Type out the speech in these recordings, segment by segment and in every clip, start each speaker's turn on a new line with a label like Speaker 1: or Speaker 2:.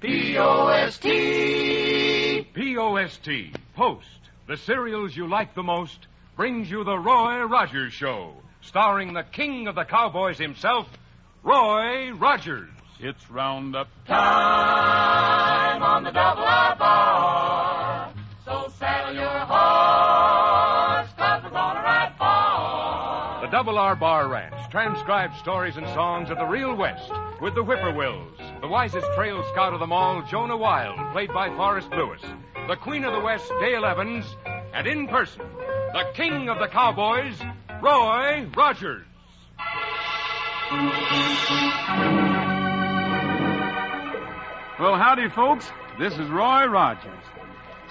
Speaker 1: P-O-S-T.
Speaker 2: P-O-S-T. Post. The cereals you like the most brings you the Roy Rogers Show, starring the king of the cowboys himself, Roy Rogers.
Speaker 3: It's roundup
Speaker 1: Time on the double R bar. So saddle your horse,
Speaker 2: Double R Bar Ranch transcribed stories and songs of the real West with the Whippoorwills, the wisest trail scout of them all, Jonah Wild, played by Forrest Lewis, the Queen of the West, Dale Evans, and in person, the King of the Cowboys, Roy Rogers.
Speaker 3: Well, howdy, folks. This is Roy Rogers.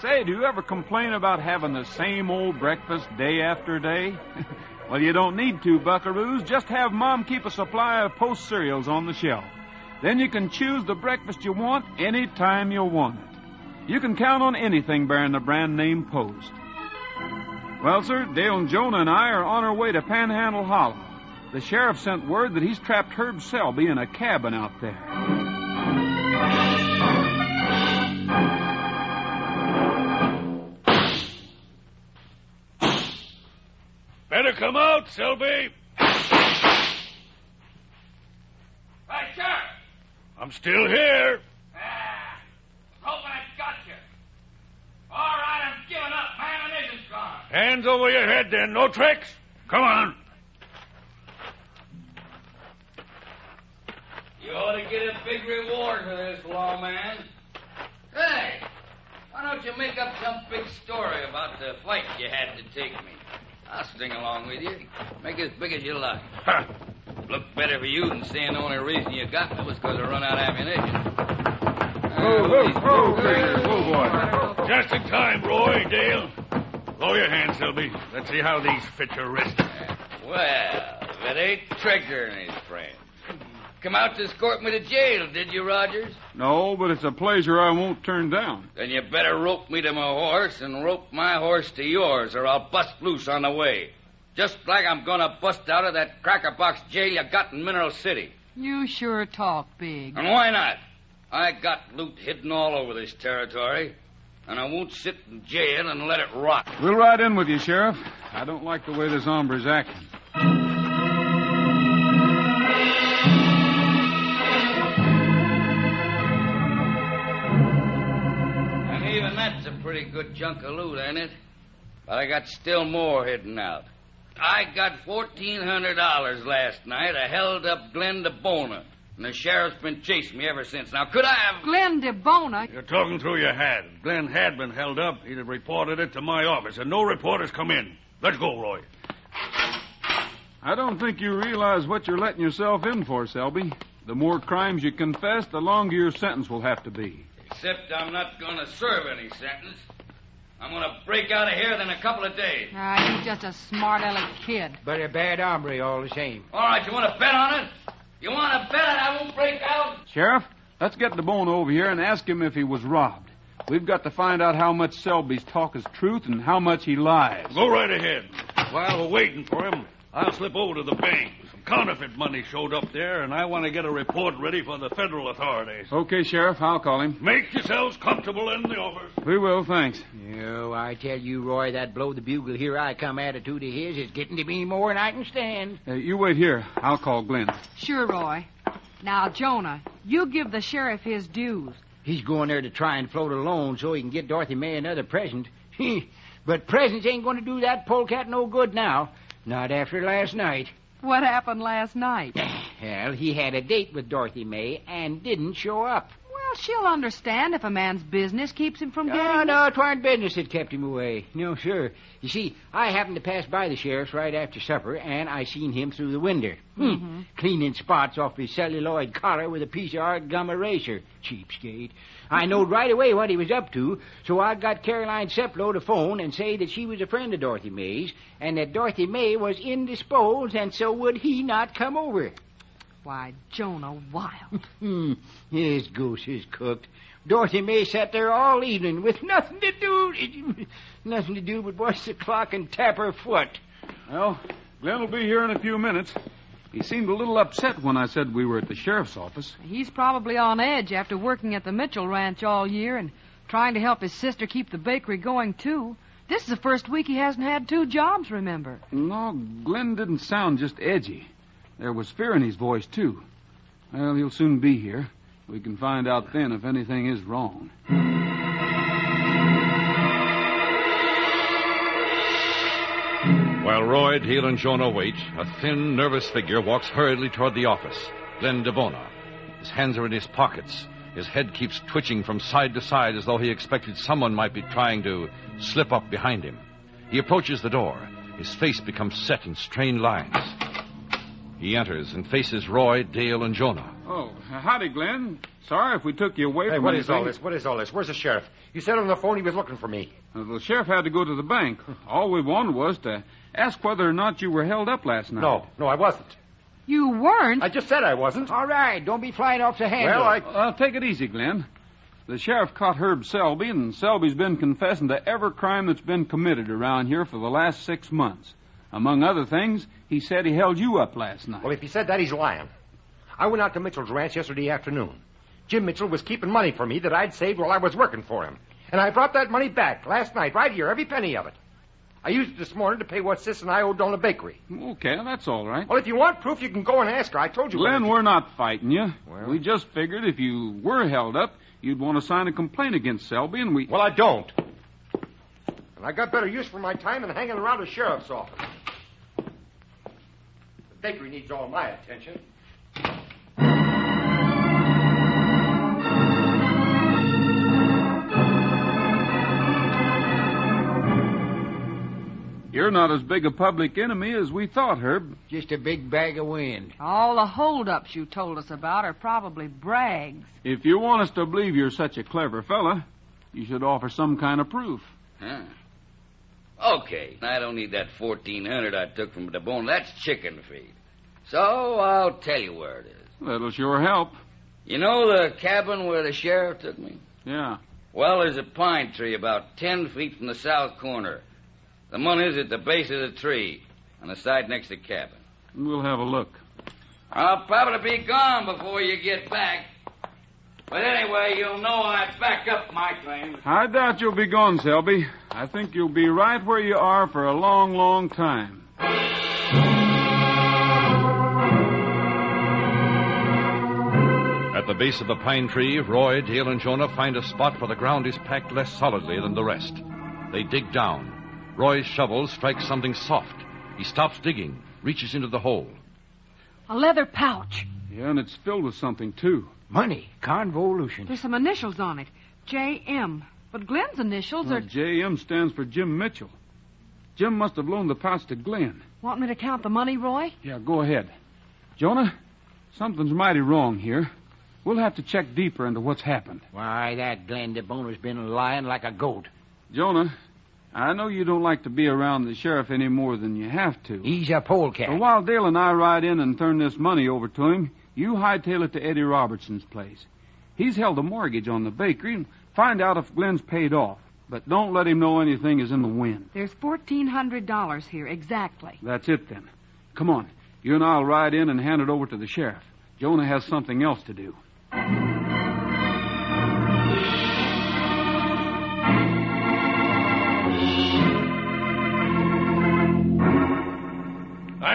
Speaker 3: Say, do you ever complain about having the same old breakfast day after day? well, you don't need to, buckaroos. Just have Mom keep a supply of Post cereals on the shelf. Then you can choose the breakfast you want any time you want it. You can count on anything bearing the brand name Post. Well, sir, Dale and Jonah and I are on our way to Panhandle Hollow. The sheriff sent word that he's trapped Herb Selby in a cabin out there.
Speaker 4: Out, Selby.
Speaker 5: Hey, Sheriff!
Speaker 4: I'm still here.
Speaker 5: Ah, hoping I got you. All right, I'm giving up. My ammunition's gone.
Speaker 4: Hands over your head, then. No tricks. Come on.
Speaker 5: You ought to get a big reward for this, lawman. Hey, why don't you make up some big story about the fight you had to take me? I'll sing along with you. Make it as big as you like. Look better for you than saying the only reason you got me was because I run out of ammunition.
Speaker 4: Whoa, Granger, whoa, boy. Just in time, Roy, Dale. Lower your hands, Selby. Let's see how these fit your wrist.
Speaker 5: Well, if it ain't Trigger and his friends. Come out to escort me to jail, did you, Rogers?
Speaker 3: No, but it's a pleasure I won't turn down.
Speaker 5: Then you better rope me to my horse and rope my horse to yours, or I'll bust loose on the way. Just like I'm gonna bust out of that cracker box jail you got in Mineral City.
Speaker 6: You sure talk big.
Speaker 5: And why not? I got loot hidden all over this territory, and I won't sit in jail and let it rot.
Speaker 3: We'll ride in with you, Sheriff. I don't like the way this hombre's acting.
Speaker 5: Pretty good chunk of loot, ain't it? But I got still more hidden out. I got fourteen hundred dollars last night. I held up Glenn DeBona, and the sheriff's been chasing me ever since. Now, could I have?
Speaker 6: Glenn DeBona.
Speaker 4: You're talking through your hat. If Glenn had been held up, he'd have reported it to my office, and no reporters come in. Let's go, Roy.
Speaker 3: I don't think you realize what you're letting yourself in for, Selby. The more crimes you confess, the longer your sentence will have to be.
Speaker 5: Except I'm not going to serve any sentence. I'm going to break out of here in a couple of days.
Speaker 6: Ah, he's just a smart aleck kid.
Speaker 7: But a bad hombre all the same.
Speaker 5: All right, you want to bet on it? You want to bet that I won't break out?
Speaker 3: Sheriff, let's get DeBona over here and ask him if he was robbed. We've got to find out how much Selby's talk is truth and how much he lies.
Speaker 4: Go right ahead. While we're waiting for him, I'll slip over to the bank. Some counterfeit money showed up there, and I want to get a report ready for the federal authorities.
Speaker 3: Okay, Sheriff, I'll call him.
Speaker 4: Make yourselves comfortable in the office.
Speaker 3: We will, thanks.
Speaker 7: No, I tell you, Roy, that blow the bugle here I come attitude of his is getting to be more than I can stand.
Speaker 3: Uh, you wait here. I'll call Glenn.
Speaker 6: Sure, Roy. Now, Jonah, you give the sheriff his dues.
Speaker 7: He's going there to try and float a loan so he can get Dorothy May another present. but presents ain't going to do that polecat no good now. Not after last night.
Speaker 6: What happened last night?
Speaker 7: Well, he had a date with Dorothy May and didn't show up.
Speaker 6: Well, she'll understand if a man's business keeps him from
Speaker 7: No,
Speaker 6: getting.
Speaker 7: no, 'twarn't business that kept him away. No, sir. You see, I happened to pass by the sheriff's right after supper, and I seen him through the window. Hmm. Cleaning spots off his celluloid collar with a piece of art gum eraser. Cheapskate. I knowed right away what he was up to, so I got Caroline Seplow to phone and say that she was a friend of Dorothy May's, and that Dorothy May was indisposed, and so would he not come over.
Speaker 6: Why, Jonah Wild.
Speaker 7: Hmm. His goose is cooked. Dorothy May sat there all evening with nothing to do. nothing to do but watch the clock and tap her foot.
Speaker 3: Well, Glenn will be here in a few minutes. He seemed a little upset when I said we were at the sheriff's office.
Speaker 6: He's probably on edge after working at the Mitchell Ranch all year and trying to help his sister keep the bakery going, too. This is the first week he hasn't had two jobs, remember?
Speaker 3: No, Glenn didn't sound just edgy. There was fear in his voice, too. Well, he'll soon be here. We can find out then if anything is wrong.
Speaker 2: While Roy, Dale, and Jonah wait, a thin, nervous figure walks hurriedly toward the office. Glenn DeBona. His hands are in his pockets. His head keeps twitching from side to side as though he expected someone might be trying to slip up behind him. He approaches the door. His face becomes set in strained lines. He enters and faces Roy, Dale, and Jonah.
Speaker 3: Oh, howdy, Glenn. Sorry if we took you away
Speaker 8: Hey,
Speaker 3: from
Speaker 8: what is
Speaker 3: anything.
Speaker 8: all this? What is all this? Where's the sheriff? He said on the phone he was looking for me.
Speaker 3: Uh, the sheriff had to go to the bank. All we wanted was to ask whether or not you were held up last night.
Speaker 8: No, no, I wasn't.
Speaker 6: You weren't?
Speaker 8: I just said I wasn't.
Speaker 7: All right, don't be flying off the handle.
Speaker 8: Well, I.
Speaker 3: Uh, take it easy, Glenn. The sheriff caught Herb Selby, and Selby's been confessing to every crime that's been committed around here for the last six months. Among other things, he said he held you up last night.
Speaker 8: Well, if he said that, he's lying. I went out to Mitchell's ranch yesterday afternoon. Jim Mitchell was keeping money for me that I'd saved while I was working for him. And I brought that money back last night, right here, every penny of it. I used it this morning to pay what Sis and I owed on the bakery.
Speaker 3: Okay, that's all right.
Speaker 8: Well, if you want proof, you can go and ask her. I told you.
Speaker 3: Glenn, we're not fighting you.
Speaker 8: Well-
Speaker 3: We just figured if you were held up, you'd want to sign a complaint against Selby, and we.
Speaker 8: Well, I don't. And I got better use for my time than hanging around a sheriff's office. The bakery needs all my attention.
Speaker 3: You're not as big a public enemy as we thought, Herb.
Speaker 7: Just a big bag of wind.
Speaker 6: All the holdups you told us about are probably brags.
Speaker 3: If you want us to believe you're such a clever fella, you should offer some kind of proof.
Speaker 5: Huh. Okay, I don't need that fourteen hundred I took from the bone. That's chicken feed. So I'll tell you where it is.
Speaker 3: That'll sure help.
Speaker 5: You know the cabin where the sheriff took me?
Speaker 3: Yeah.
Speaker 5: Well, there's a pine tree about ten feet from the south corner. The money's at the base of the tree, on the side next to the cabin.
Speaker 3: We'll have a look.
Speaker 5: I'll probably be gone before you get back. But anyway, you'll know I back up my claim.
Speaker 3: I doubt you'll be gone, Selby. I think you'll be right where you are for a long, long time.
Speaker 2: At the base of the pine tree, Roy, Dale, and Jonah find a spot where the ground is packed less solidly than the rest. They dig down. Roy's shovel strikes something soft. He stops digging, reaches into the hole.
Speaker 6: A leather pouch.
Speaker 3: Yeah, and it's filled with something, too.
Speaker 7: Money. Convolution.
Speaker 6: There's some initials on it. J.M. But Glenn's initials
Speaker 3: Well,
Speaker 6: are.
Speaker 3: J.M. stands for Jim Mitchell. Jim must have loaned the pouch to Glenn.
Speaker 6: Want me to count the money, Roy?
Speaker 3: Yeah, go ahead. Jonah, something's mighty wrong here. We'll have to check deeper into what's happened.
Speaker 7: Why, that Glenn DeBoner's been lying like a goat.
Speaker 3: Jonah, I know you don't like to be around the sheriff any more than you have to.
Speaker 7: He's a polecat.
Speaker 3: So while Dale and I ride in and turn this money over to him, you hightail it to Eddie Robertson's place. He's held a mortgage on the bakery and find out if Glenn's paid off. But don't let him know anything is in the wind.
Speaker 6: There's $1,400 here, exactly.
Speaker 3: That's it then. Come on. You and I'll ride in and hand it over to the sheriff. Jonah has something else to do.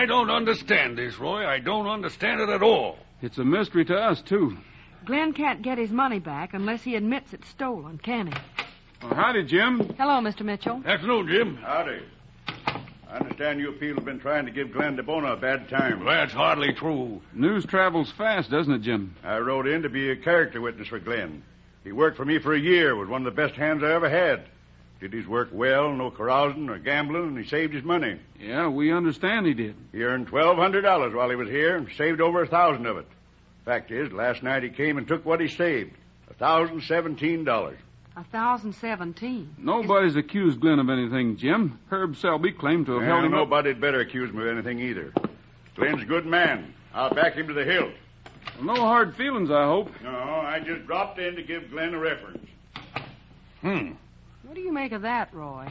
Speaker 4: I don't understand this, Roy. I don't understand it at all.
Speaker 3: It's a mystery to us, too.
Speaker 6: Glenn can't get his money back unless he admits it's stolen, can he?
Speaker 3: Well, howdy, Jim.
Speaker 6: Hello, Mr. Mitchell.
Speaker 4: Afternoon, Jim.
Speaker 9: Howdy. I understand you people have been trying to give Glenn DeBona a bad time.
Speaker 4: Well, that's hardly true.
Speaker 3: News travels fast, doesn't it, Jim?
Speaker 9: I rode in to be a character witness for Glenn. He worked for me for a year, was one of the best hands I ever had. Did his work well, no carousing or gambling, and he saved his money.
Speaker 3: Yeah, we understand he did.
Speaker 9: He earned twelve hundred dollars while he was here and saved over a thousand of it. Fact is, last night he came and took what he saved. A thousand seventeen dollars.
Speaker 6: A thousand seventeen.
Speaker 3: Nobody's accused Glenn of anything, Jim. Herb Selby claimed to have held him up.
Speaker 9: nobody'd better accuse him of anything either. Glenn's a good man. I'll back him to the hilt.
Speaker 3: No hard feelings, I hope.
Speaker 9: No, I just dropped in to give Glenn a reference.
Speaker 4: Hmm.
Speaker 6: What do you make of that, Roy?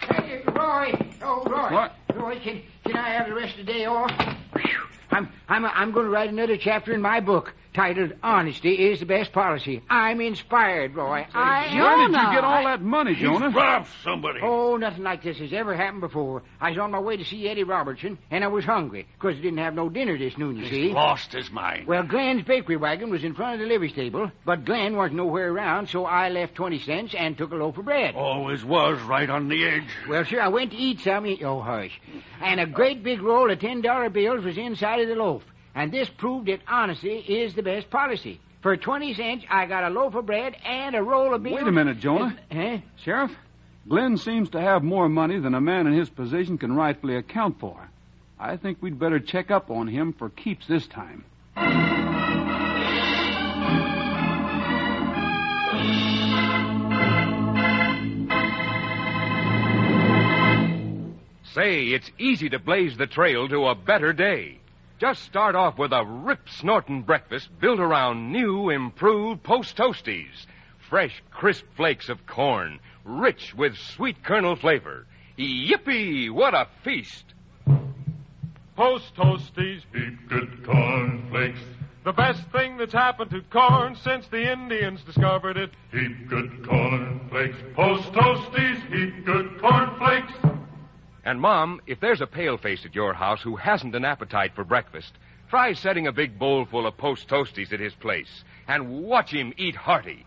Speaker 7: Hey, Roy. Oh, Roy.
Speaker 3: What?
Speaker 7: Roy, can, can I have the rest of the day off? I'm I'm I'm going to write another chapter in my book titled "Honesty is the Best Policy." I'm inspired, Roy. I am.
Speaker 3: Where did you get all that money, Jonah?
Speaker 4: Robbed somebody.
Speaker 7: Oh, nothing like this has ever happened before. I was on my way to see Eddie Robertson, and I was hungry, 'cause I didn't have no dinner this noon, you see.
Speaker 4: He's lost his mind.
Speaker 7: Well, Glenn's bakery wagon was in front of the livery stable, but Glenn wasn't nowhere around, so I left 20 cents and took a loaf of bread.
Speaker 4: Always was right on the edge.
Speaker 7: Well, sir, I went to eat some. Eh, oh, hush. And a great big roll of $10 bills was inside of the loaf. And this proved that honesty is the best policy. For 20 cents, I got a loaf of bread and a roll of bills.
Speaker 3: Wait a minute, Jonah.
Speaker 7: Huh?
Speaker 3: Sheriff, Glenn seems to have more money than a man in his position can rightfully account for. I think we'd better check up on him for keeps this time.
Speaker 2: Say, it's easy to blaze the trail to a better day. Just start off with a rip snorting breakfast built around new, improved Post Toasties. Fresh, crisp flakes of corn, rich with sweet kernel flavor. Yippee! What a feast!
Speaker 10: Post Toasties,
Speaker 11: Heap good corn flakes.
Speaker 10: the best thing that's happened to corn since the Indians discovered it.
Speaker 11: Heap good corn flakes. Post Toasties. Heap good cornflakes.
Speaker 2: And, Mom, if there's a paleface at your house who hasn't an appetite for breakfast, try setting a big bowl full of Post Toasties at his place and watch him eat hearty.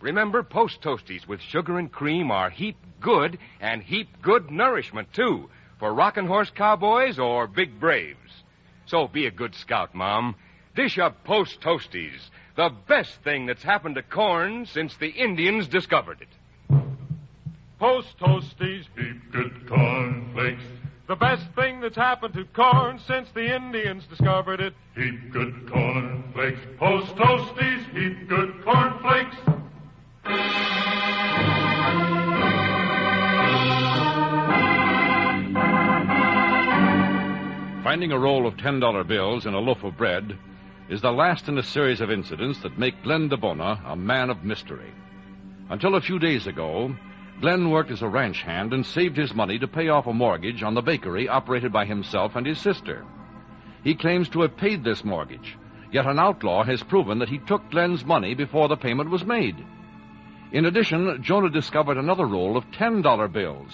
Speaker 2: Remember, Post Toasties with sugar and cream are heap good and heap good nourishment, too, for rockin' horse cowboys or big braves. So be a good scout, Mom. Dish up Post Toasties, the best thing that's happened to corn since the Indians discovered it.
Speaker 10: Post Toasties,
Speaker 11: Heap good cornflakes.
Speaker 10: the best thing that's happened to corn since the Indians discovered it.
Speaker 11: Heap good cornflakes. Post Toasties. Heap good cornflakes.
Speaker 12: Finding a roll of $10 bills in a loaf of bread is the last in a series of incidents that make Glenn DeBona a man of mystery. Until a few days ago, Glenn worked as a ranch hand and saved his money to pay off a mortgage on the bakery operated by himself and his sister. He claims to have paid this mortgage, yet an outlaw has proven that he took Glenn's money before the payment was made. In addition, Jonah discovered another roll of $10 bills.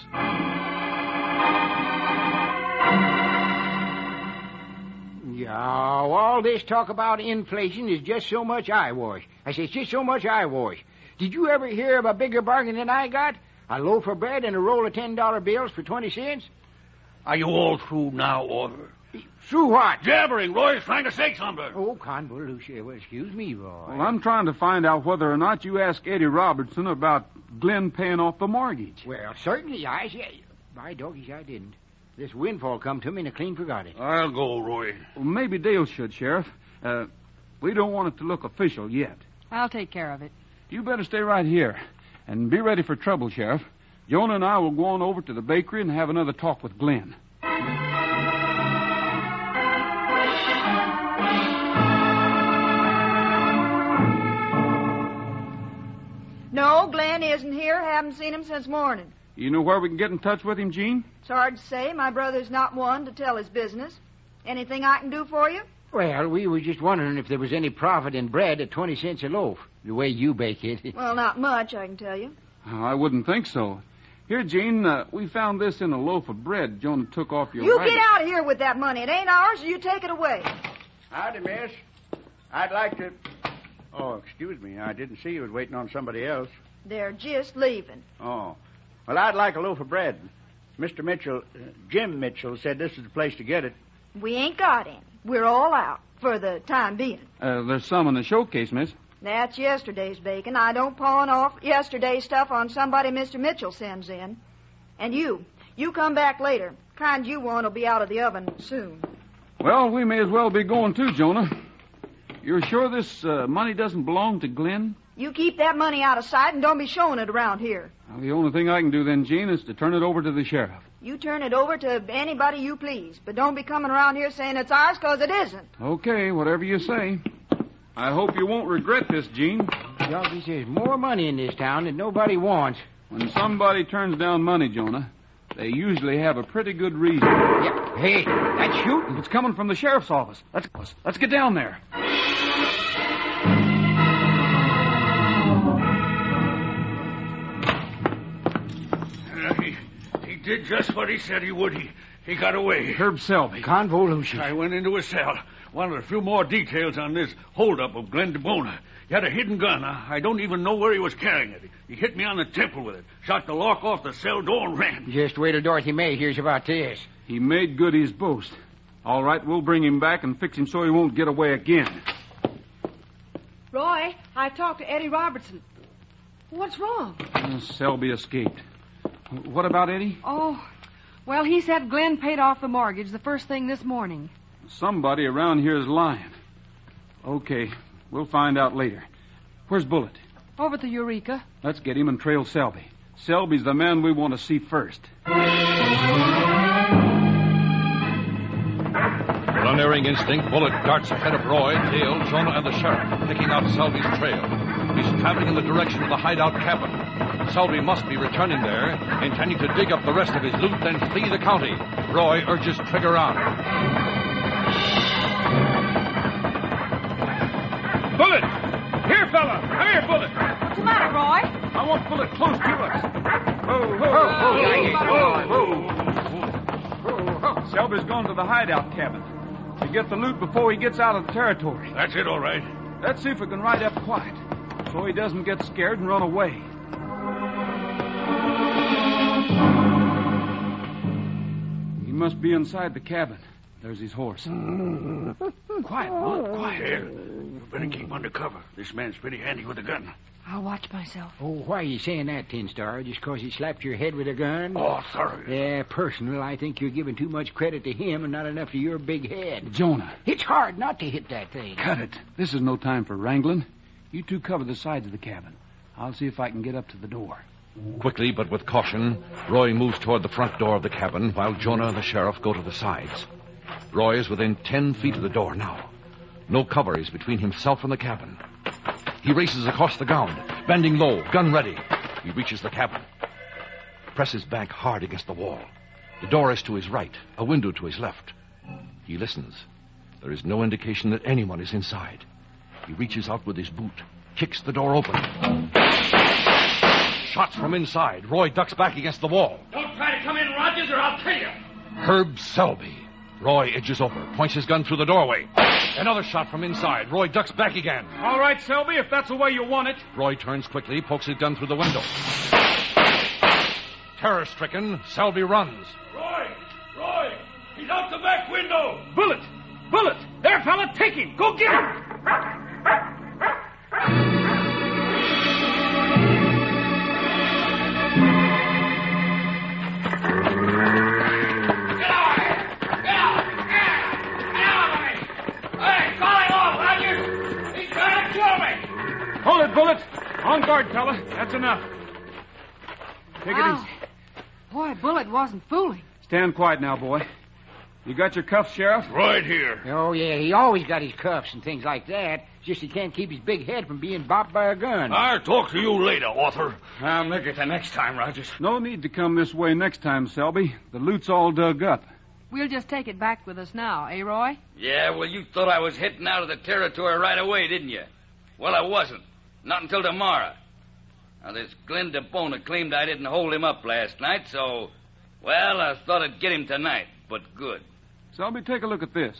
Speaker 7: Yeah, all this talk about inflation is just so much eyewash. I say, it's just so much eyewash. Did you ever hear of a bigger bargain than I got? A loaf of bread and a roll of $10 bills for 20 cents?
Speaker 4: Are you all through now, Order?
Speaker 7: Through what?
Speaker 4: Jabbering. Roy's trying to say something.
Speaker 7: Oh, convolution. Well, excuse me, Roy.
Speaker 3: Well, I'm trying to find out whether or not you asked Eddie Robertson about Glenn paying off the mortgage.
Speaker 7: Well, certainly I say. By doggies, I didn't. This windfall come to me and I clean forgot it.
Speaker 4: I'll go, Roy.
Speaker 3: Well, maybe Dale should, Sheriff. Uh, we don't want it to look official yet.
Speaker 6: I'll take care of it.
Speaker 3: You better stay right here and be ready for trouble, Sheriff. Jonah and I will go on over to the bakery and have another talk with Glenn.
Speaker 13: No, Glenn isn't here. Haven't seen him since morning.
Speaker 3: You know where we can get in touch with him, Gene?
Speaker 13: It's hard to say. My brother's not one to tell his business. Anything I can do for you?
Speaker 7: Well, we were just wondering if there was any profit in bread at 20 cents a loaf, the way you bake it.
Speaker 13: Well, not much, I can tell you.
Speaker 3: Oh, I wouldn't think so. Here, Gene, uh, we found this in a loaf of bread Jonah took off your
Speaker 13: You
Speaker 3: wagon.
Speaker 13: get out of here with that money. It ain't ours, or you take it away.
Speaker 9: Howdy, miss. I'd like to. Oh, excuse me. I didn't see you was waiting on somebody else.
Speaker 13: They're just leaving.
Speaker 9: Oh. Well, I'd like a loaf of bread. Mr. Mitchell, uh, Jim Mitchell, said this is the place to get it.
Speaker 13: We ain't got any. We're all out for the time being.
Speaker 3: Uh, there's some in the showcase, miss.
Speaker 13: That's yesterday's bacon. I don't pawn off yesterday's stuff on somebody Mr. Mitchell sends in. And you, you come back later. Kind you want will be out of the oven soon.
Speaker 3: Well, we may as well be going too, Jonah. You're sure this uh, money doesn't belong to Glenn?
Speaker 13: You keep that money out of sight and don't be showing it around here.
Speaker 3: Well, the only thing I can do then, Gene, is to turn it over to the sheriff.
Speaker 13: You turn it over to anybody you please, but don't be coming around here saying it's ours 'cause it isn't.
Speaker 3: Okay, whatever you say. I hope you won't regret this, Gene.
Speaker 7: Doggies, there's more money in this town than nobody wants.
Speaker 3: When somebody turns down money, Jonah, They usually have a pretty good reason.
Speaker 7: Yeah. Hey, that's shooting.
Speaker 3: It's coming from the sheriff's office. Let's let's get down there.
Speaker 4: Uh, he, he did just what he said he would. He, he got away.
Speaker 3: Herb Selby.
Speaker 7: Convolution.
Speaker 4: I went into his cell. Wanted a few more details on this holdup of Glenn DeBona. He had a hidden gun. I I don't even know where he was carrying it. He hit me on the temple with it, shot the lock off the cell door and ran.
Speaker 7: Just wait till Dorothy May hears about this.
Speaker 3: He made good his boast. All right, we'll bring him back and fix him so he won't get away again.
Speaker 6: Roy, I talked to Eddie Robertson. What's wrong?
Speaker 3: Selby escaped. What about Eddie?
Speaker 6: Oh, well, he said Glenn paid off the mortgage the first thing this morning.
Speaker 3: Somebody around here is lying. Okay, we'll find out later. Where's Bullet?
Speaker 6: Over to Eureka.
Speaker 3: Let's get him and trail Selby. Selby's the man we want to see first.
Speaker 12: With unerring instinct, Bullet darts ahead of Roy, Dale, Jonah, and the sheriff, picking out Selby's trail. He's traveling in the direction of the hideout cabin. Selby must be returning there, intending to dig up the rest of his loot, then flee the county. Roy urges Trigger on.
Speaker 3: Bullet! Here, fella! Come here, Bullet!
Speaker 6: What's the matter, Roy?
Speaker 3: I want Bullet close to us. Ho, ho,
Speaker 7: ho, oh,
Speaker 3: ho, ho, ho. Selby's gone to the hideout cabin to get the loot before he gets out of the territory.
Speaker 4: That's it, all right.
Speaker 3: Let's see if we can ride up quiet so he doesn't get scared and run away. He must be inside the cabin. There's his horse. quiet, Bullet, oh. quiet.
Speaker 4: Dale, you better keep under cover. This man's pretty handy with a gun.
Speaker 6: I'll watch myself.
Speaker 7: Oh, why are you saying that, Tin Star? Just 'cause he slapped your head with a gun?
Speaker 4: Oh, sorry.
Speaker 7: Yeah, personal, I think you're giving too much credit to him and not enough to your big head.
Speaker 3: Jonah,
Speaker 7: It's hard not to hit that thing.
Speaker 3: cut it. This is no time for wrangling. You two cover the sides of the cabin. I'll see if I can get up to the door.
Speaker 12: Quickly, but with caution, Roy moves toward the front door of the cabin while Jonah and the sheriff go to the sides. Roy is within ten feet of the door now. No cover is between himself and the cabin. He races across the ground, bending low, gun ready. He reaches the cabin, presses back hard against the wall. The door is to his right, a window to his left. He listens. There is no indication that anyone is inside. He reaches out with his boot, kicks the door open. Shots from inside. Roy ducks back against the wall.
Speaker 1: Don't try to come in, Rogers, or I'll kill you.
Speaker 12: Herb Selby. Roy edges over, points his gun through the doorway. Another shot from inside. Roy ducks back again.
Speaker 3: All right, Selby, if that's the way you want it.
Speaker 12: Roy turns quickly, pokes his gun through the window. Terror stricken, Selby runs.
Speaker 4: Roy! Roy! He's out the back window!
Speaker 3: Bullet! Bullet! There, fella, take him! Go get him!
Speaker 1: Me!
Speaker 3: Bullet! On guard, fella. That's enough. Take it easy.
Speaker 6: Boy, Bullet wasn't fooling.
Speaker 3: Stand quiet now, boy. You got your cuffs, Sheriff?
Speaker 4: Right here.
Speaker 7: Oh, yeah, he always got his cuffs and things like that. Just he can't keep his big head from being bopped by a gun.
Speaker 4: I'll talk to you later, author.
Speaker 10: I'll make it the next time, Rogers.
Speaker 3: No need to come this way next time, Selby. The loot's all dug up.
Speaker 6: We'll just take it back with us now, eh, Roy?
Speaker 5: Yeah, well, you thought I was hitting out of the territory right away, didn't you? Well, I wasn't. Not until tomorrow. Now, this Glenn DeBona claimed I didn't hold him up last night, so, well, I thought I'd get him tonight, but good.
Speaker 3: Selby, take a look at this.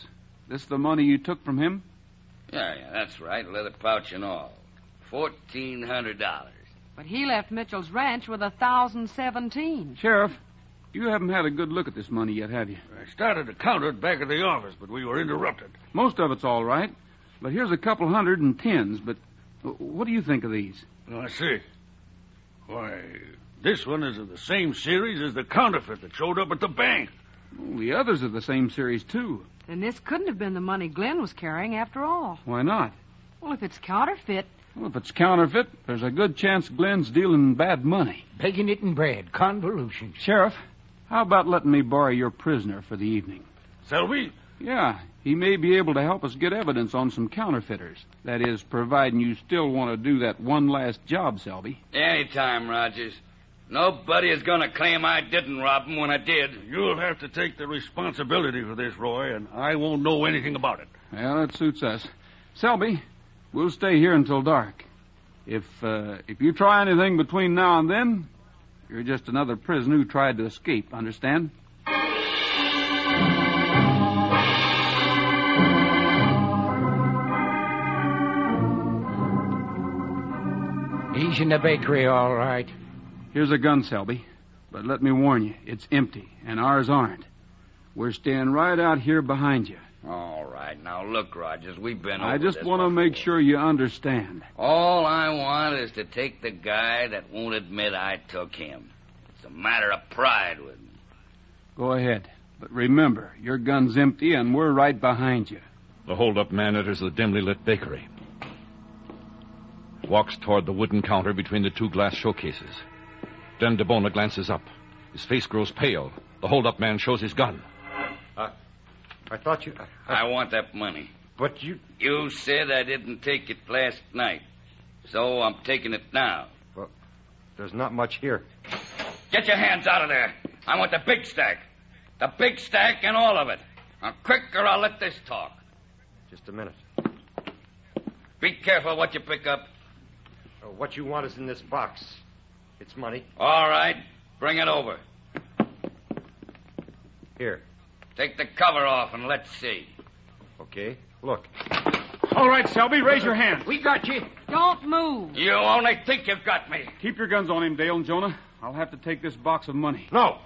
Speaker 3: This is the money you took from him?
Speaker 5: Yeah, yeah, that's right, leather pouch and all. Fourteen hundred dollars.
Speaker 6: But he left Mitchell's ranch with a thousand seventeen.
Speaker 3: Sheriff, you haven't had a good look at this money yet, have you?
Speaker 4: I started to count it back at the office, but we were interrupted.
Speaker 3: Most of it's all right. But here's a couple hundred and tens. But what do you think of these?
Speaker 4: Oh, I see. Why, this one is of the same series as the counterfeit that showed up at the bank.
Speaker 3: Well, the others are the same series, too.
Speaker 6: Then this couldn't have been the money Glenn was carrying after all.
Speaker 3: Why not?
Speaker 6: Well, if it's counterfeit,
Speaker 3: Well, if it's counterfeit, there's a good chance Glenn's dealing bad money.
Speaker 7: Bacon it in bread. Convolution.
Speaker 3: Sheriff, how about letting me borrow your prisoner for the evening?
Speaker 4: Selby?
Speaker 3: Yeah, he may be able to help us get evidence on some counterfeiters. That is, providing you still want to do that one last job, Selby.
Speaker 5: Anytime, Rogers. Nobody is going to claim I didn't rob him when I did.
Speaker 4: You'll have to take the responsibility for this, Roy, and I won't know anything about it.
Speaker 3: Well, that suits us. Selby, we'll stay here until dark. If uh, if you try anything between now and then, you're just another prisoner who tried to escape. Understand?
Speaker 7: He's in the bakery, all right.
Speaker 3: Here's a gun, Selby. But let me warn you, it's empty, and ours aren't. We're staying right out here behind you.
Speaker 5: All right. Now, look, Rogers, we've been
Speaker 3: I just want to make sure you understand.
Speaker 5: All I want is to take the guy that won't admit I took him. It's a matter of pride with me.
Speaker 3: Go ahead. But remember, your gun's empty, and we're right behind you.
Speaker 12: The holdup man enters the dimly lit bakery. Walks toward the wooden counter between the two glass showcases. Then DeBona glances up. His face grows pale. The holdup man shows his gun.
Speaker 8: Uh, I thought you.
Speaker 5: Uh, I want that money.
Speaker 8: But you.
Speaker 5: You said I didn't take it last night. So I'm taking it now.
Speaker 8: Well, there's not much here.
Speaker 5: Get your hands out of there. I want the big stack. The big stack and all of it. Now, quick, or I'll let this talk.
Speaker 8: Just a minute.
Speaker 5: Be careful what you pick up.
Speaker 8: Uh, what you want is in this box. It's money.
Speaker 5: All right. Bring it over.
Speaker 8: Here.
Speaker 5: Take the cover off and let's see.
Speaker 8: Okay. Look.
Speaker 3: All right, Selby, raise your hands.
Speaker 7: We got you.
Speaker 6: Don't move.
Speaker 5: You only think you've got me.
Speaker 3: Keep your guns on him, Dale and Jonah. I'll have to take this box of money.
Speaker 8: No.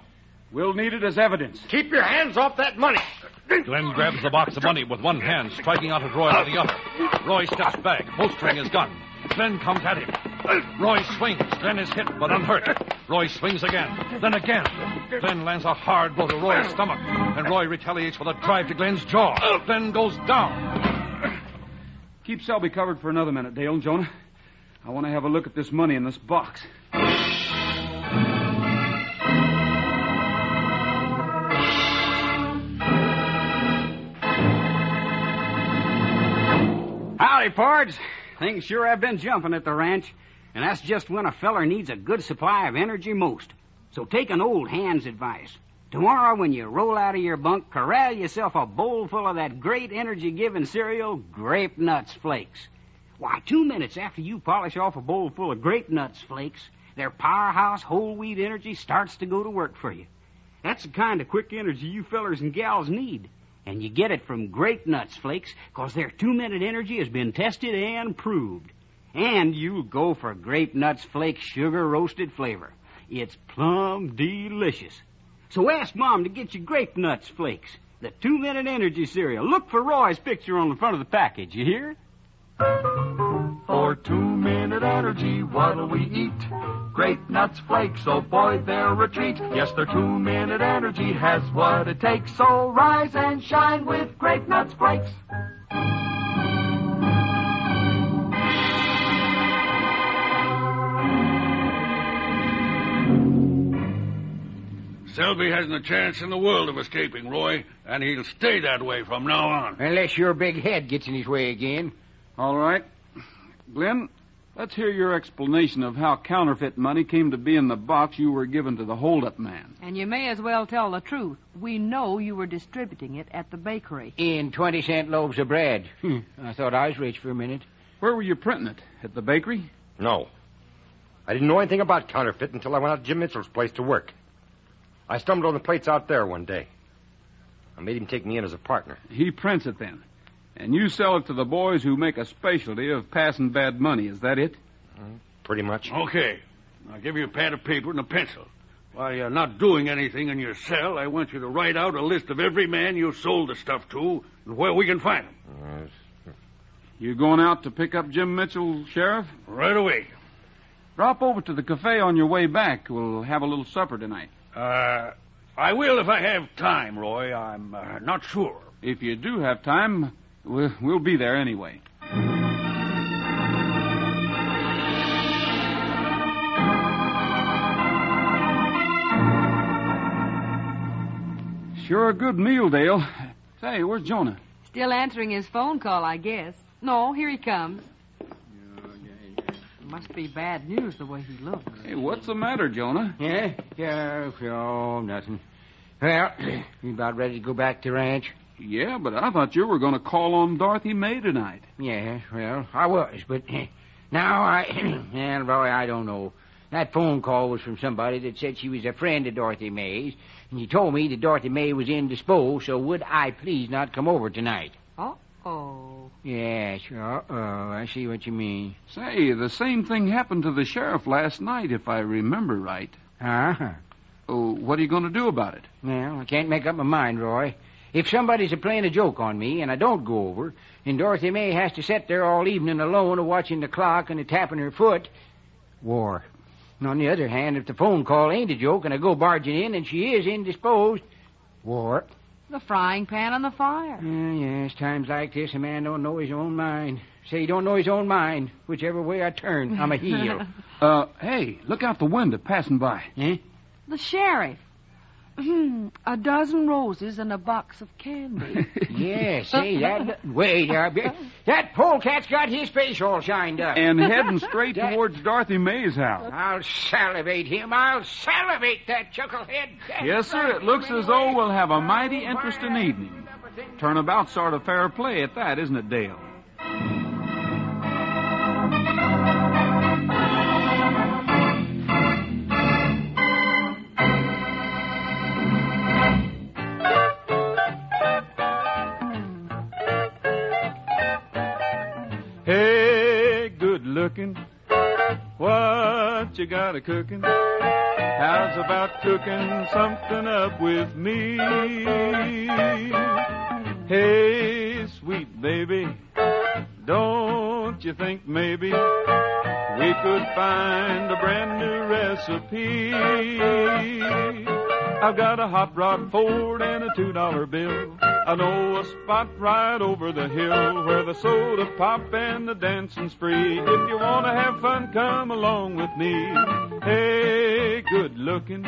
Speaker 3: We'll need it as evidence.
Speaker 8: Keep your hands off that money.
Speaker 12: Glenn grabs the box of money with one hand, striking out at Roy with the other. Roy steps back, holstering his gun. Glenn comes at him. Roy swings. Glenn is hit but unhurt. Roy swings again, then again. Glenn lands a hard blow to Roy's stomach, and Roy retaliates with a drive to Glenn's jaw. Glenn goes down.
Speaker 3: Keep Selby covered for another minute, Dale and Jonah. I want to have a look at this money in this box.
Speaker 14: Howdy, Pards. Things sure have been jumping at the ranch, and that's just when a feller needs a good supply of energy most. So take an old hand's advice. Tomorrow, when you roll out of your bunk, corral yourself a bowl full of that great energy giving cereal, Grape Nuts Flakes. Why, two minutes after you polish off a bowl full of Grape Nuts Flakes, their powerhouse whole wheat energy starts to go to work for you. That's the kind of quick energy you fellers and gals need. And you get it from Grape Nuts Flakes, because their two minute energy has been tested and proved. And you'll go for Grape Nuts Flakes sugar roasted flavor. It's plumb delicious. So ask Mom to get you Grape Nuts Flakes, the two minute energy cereal. Look for Roy's picture on the front of the package, you hear?
Speaker 15: For two minute energy, what'll we eat? Grape nuts flakes, oh boy, they're a treat. Yes, their two minute energy has what it takes. So rise and shine with grape nuts flakes.
Speaker 4: Selby hasn't a chance in the world of escaping, Roy, and he'll stay that way from now on.
Speaker 7: Unless your big head gets in his way again.
Speaker 3: All right. Glenn, let's hear your explanation of how counterfeit money came to be in the box you were given to the holdup man.
Speaker 6: And you may as well tell the truth. We know you were distributing it at the bakery.
Speaker 7: In 20 cent loaves of bread. Hmm, I thought I was rich for a minute.
Speaker 3: Where were you printing it? At the bakery?
Speaker 8: No. I didn't know anything about counterfeit until I went out to Jim Mitchell's place to work. I stumbled on the plates out there one day. I made him take me in as a partner.
Speaker 3: He prints it then. And you sell it to the boys who make a specialty of passing bad money. Is that it?
Speaker 8: Pretty much.
Speaker 4: Okay. I'll give you a pad of paper and a pencil. While you're not doing anything in your cell, I want you to write out a list of every man you sold the stuff to and where we can find him.
Speaker 3: You going out to pick up Jim Mitchell, Sheriff?
Speaker 4: Right away.
Speaker 3: Drop over to the cafe on your way back. We'll have a little supper tonight.
Speaker 4: Uh, I will if I have time, Roy. I'm uh, not sure.
Speaker 3: If you do have time, we'll, we'll be there anyway. Sure a good meal, Dale. Say, where's Jonah?
Speaker 6: Still answering his phone call, I guess. No, here he comes. Must be bad news the way he looks.
Speaker 3: Hey, what's the matter, Jonah? Eh?
Speaker 7: Yeah? Yeah, oh, nothing. Well, you about ready to go back to ranch?
Speaker 3: Yeah, but I thought you were going to call on Dorothy May tonight.
Speaker 7: Yeah, well, I was, but eh, now I. well, Roy, I don't know. That phone call was from somebody that said she was a friend of Dorothy May's, and he told me that Dorothy May was indisposed, so would I please not come over tonight?
Speaker 6: Oh.
Speaker 7: Oh. Yes, sure. Oh, I see what you mean.
Speaker 3: Say, the same thing happened to the sheriff last night, if I remember right.
Speaker 7: Huh?
Speaker 3: Oh, what are you going to do about it?
Speaker 7: Well, I can't make up my mind, Roy. If somebody's a playing a joke on me and I don't go over, and Dorothy May has to sit there all evening alone a watching the clock and a tapping her foot, war. And on the other hand, if the phone call ain't a joke and I go barging in and she is indisposed, war.
Speaker 6: The frying pan on the fire.
Speaker 7: Yeah, yes, times like this, a man don't know his own mind. Say he don't know his own mind. Whichever way I turn, I'm a heel.
Speaker 3: uh, hey, look out the window passing by.
Speaker 7: Eh?
Speaker 6: The sheriff. Hmm, a dozen roses and a box of candy.
Speaker 7: yeah, say that. Wait, uh, that polecat's got his face all shined up.
Speaker 3: And heading straight that... towards Dorothy May's house.
Speaker 7: I'll salivate him. I'll salivate that chucklehead.
Speaker 3: yes, sir. It looks as though we'll have a mighty interesting evening. Turnabout sort of fair play at that, isn't it, Dale? Got a cooking? How's about cooking something up with me? Hey, sweet baby, don't you think maybe we could find a brand new recipe? I've got a hot rod Ford and a two dollar bill. I know a spot right over the hill where the soda pop and the dancing spree. If you want to have fun, come along with me. Hey, good looking.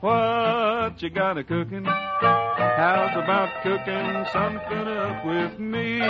Speaker 3: What you got a cooking? How's about cooking something up with me?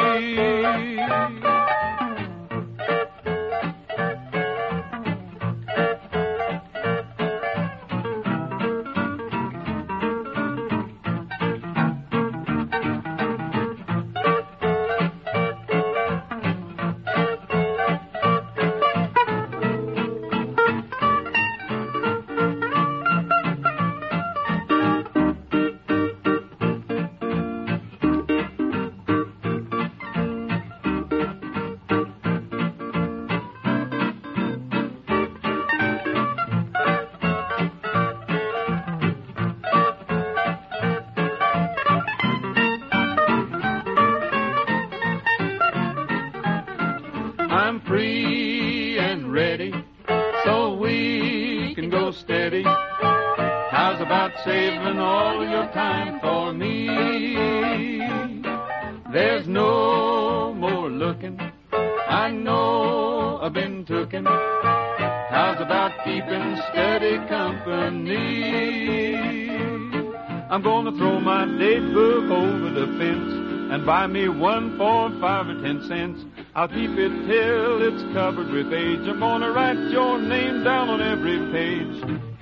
Speaker 3: Saving all your time for me. There's no more looking. I know I've been tooken. How's about keeping steady company? I'm gonna throw my date book over the fence and buy me one for five or ten cents. I'll keep it till it's covered with age. I'm gonna write your name down on every page.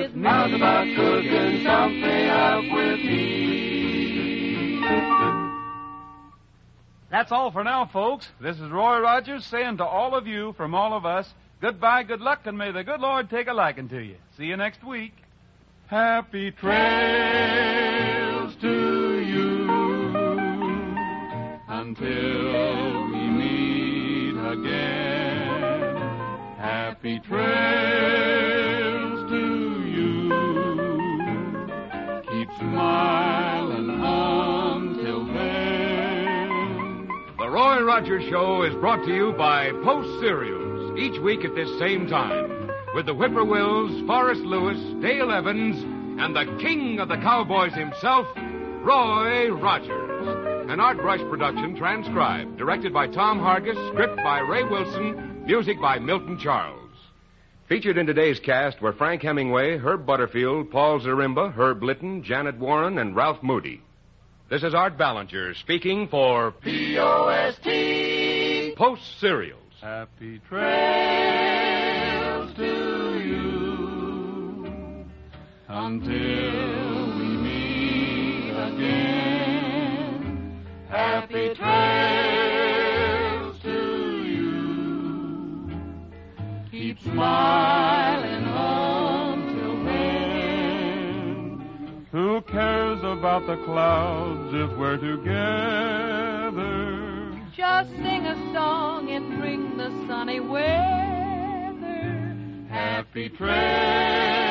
Speaker 3: With me? How's about cooking something up with me? That's all for now, folks. This is Roy Rogers saying to all of you, from all of us, goodbye, good luck, and may the good Lord take a liking to you. See you next week. Happy trails to you until we meet again. Happy trails smiling then.
Speaker 2: The Roy Rogers Show is brought to you by Post Cereals each week at this same time with the Whippoorwills, Forrest Lewis, Dale Evans, and the king of the cowboys himself, Roy Rogers. An Art Rush production transcribed, directed by Tom Hargis, script by Ray Wilson, music by Milton Charles. Featured in today's cast were Frank Hemingway, Herb Butterfield, Paul Zarimba, Herb Litton, Janet Warren, and Ralph Moody. This is Art Ballinger speaking for
Speaker 3: P-O-S-T.
Speaker 2: Post Cereals.
Speaker 16: Happy
Speaker 3: trails to you until smiling until then.
Speaker 16: Who cares about the clouds if we're together?
Speaker 6: Just sing a song and bring the sunny weather.
Speaker 3: Happy trails